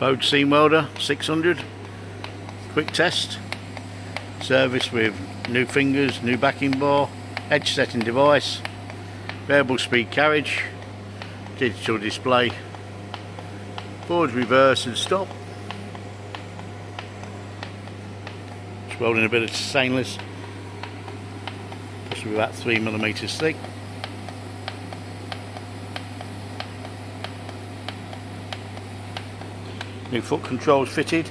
Bode seam welder 600 quick test service with new fingers, new backing bar, edge setting device, variable speed carriage, digital display, forward, reverse and stop. Welding a bit of stainless, possibly about 3 millimeters thick. New foot controls fitted.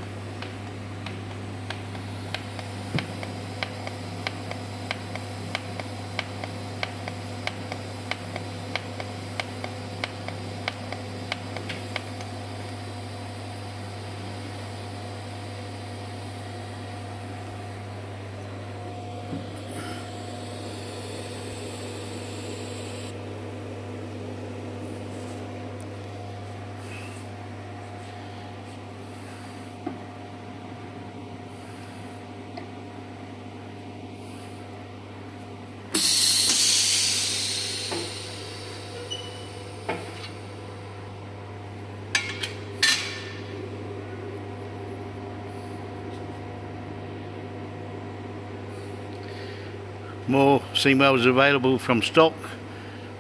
More seam welders available from stock,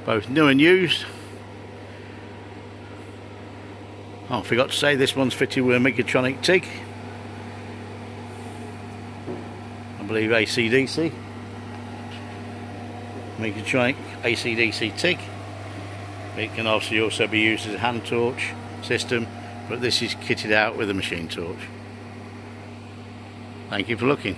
both new and used. Oh, I forgot to say this one's fitted with a Migatronic TIG. I believe ACDC. Migatronic ACDC TIG. It can obviously also be used as a hand torch system, but this is kitted out with a machine torch. Thank you for looking.